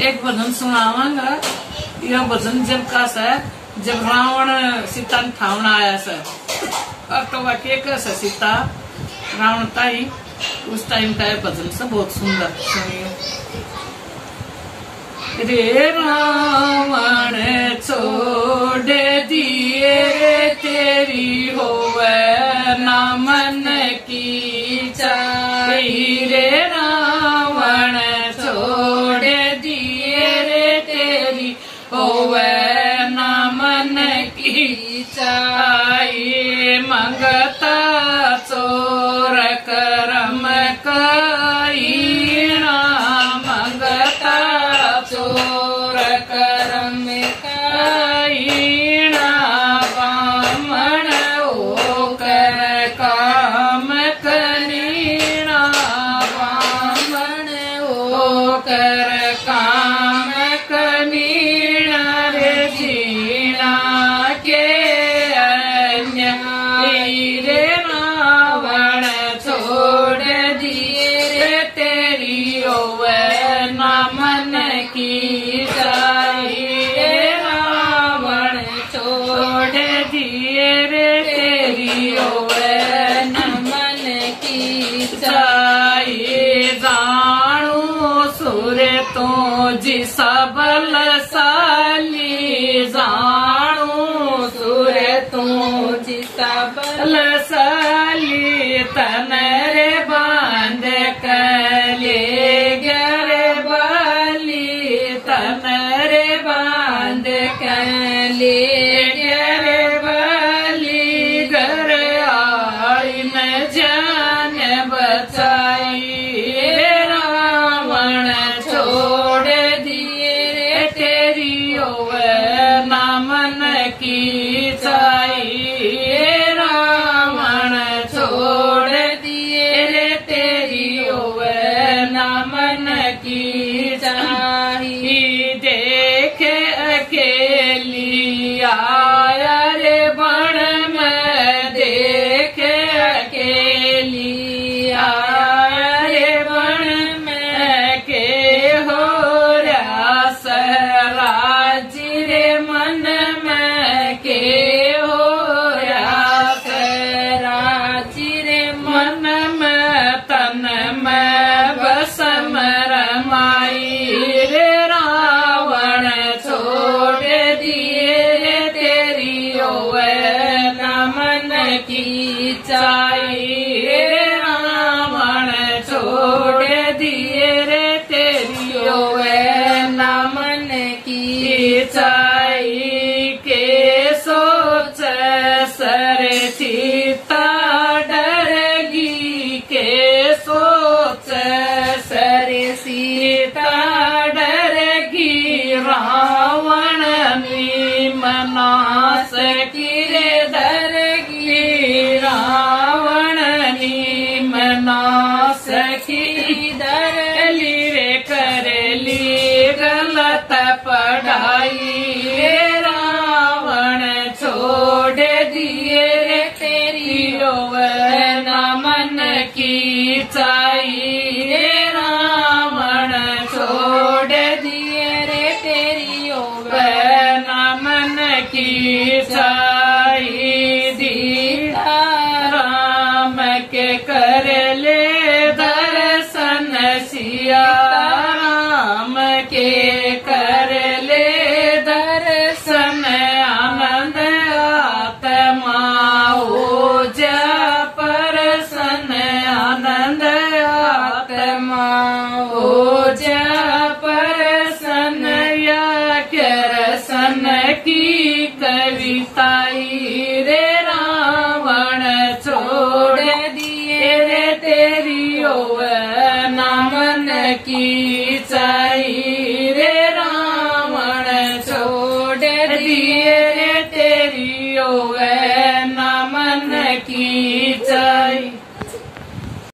एक भजन सुनावांगा। यह भजन जब का है जब रावण सीता ने ठावण आया सर। और तो वाक्य कैसा सीता, रावण ताई, उस टाइम का है भजन से बहुत सुंदर सुनिए। रे रावण छोड़ दिए तेरी होवे ना मन की चाही। रे रावण होवे ना की चाही मंगता चोर करम कईना मंगता चोर करम कईना बामण ओ कर काम कनीना बामण ओ कर मन तेरी नामन की चाहिए रावण छोड़ दिए तेरी होवे नामन की चाहिए देख अकेली चाहिए करली गलत पढ़ाई रावण छोड़ दिए तेरी ओवन मन की चाहिए रावण छोड़ दिए रे तेरी ओवन मन की चाहिए दीदा राम के कर ले दर्शन सिया। की चाई रे रावण छोड़ दिए रे तेरी ओ मन की चाई।